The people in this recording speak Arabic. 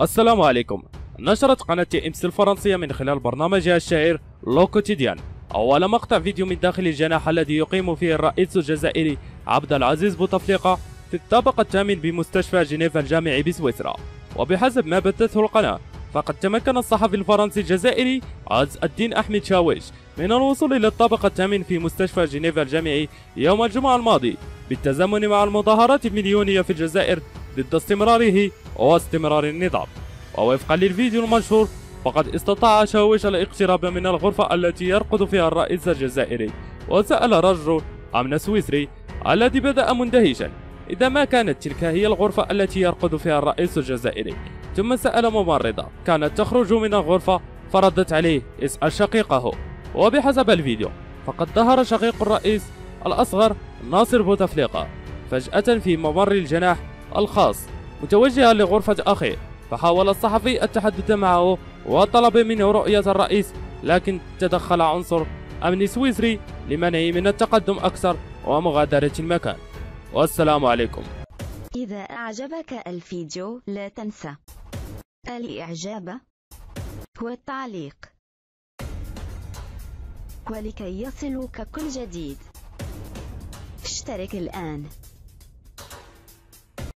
السلام عليكم. نشرت قناة إمس الفرنسية من خلال برنامجها الشهير لو كوتيديان. أول مقطع فيديو من داخل الجناح الذي يقيم فيه الرئيس الجزائري عبد العزيز بوتفليقة في الطابق الثامن بمستشفى جنيف الجامعي بسويسرا. وبحسب ما بثته القناة فقد تمكن الصحفي الفرنسي الجزائري عز الدين أحمد شاويش من الوصول إلى الطابق الثامن في مستشفى جنيف الجامعي يوم الجمعة الماضي بالتزامن مع المظاهرات المليونية في الجزائر ضد استمراره واستمرار النظام. ووفقا للفيديو المنشور فقد استطاع شاويش الاقتراب من الغرفة التي يرقد فيها الرئيس الجزائري. وسأل رجل أمن سويسري الذي بدأ مندهشا إذا ما كانت تلك هي الغرفة التي يرقد فيها الرئيس الجزائري؟ ثم سأل ممرضة كانت تخرج من الغرفة؟ فردت عليه اسأل شقيقه. وبحسب الفيديو فقد ظهر شقيق الرئيس الأصغر ناصر بوتفليقة فجأة في ممر الجناح الخاص. متوجها لغرفة أخيه فحاول الصحفي التحدث معه وطلب منه رؤية الرئيس لكن تدخل عنصر أمن سويسري لمنعه من التقدم أكثر ومغادرة المكان. والسلام عليكم. إذا أعجبك الفيديو لا تنسى الإعجاب والتعليق ولكي يصلك كل جديد. اشترك الآن.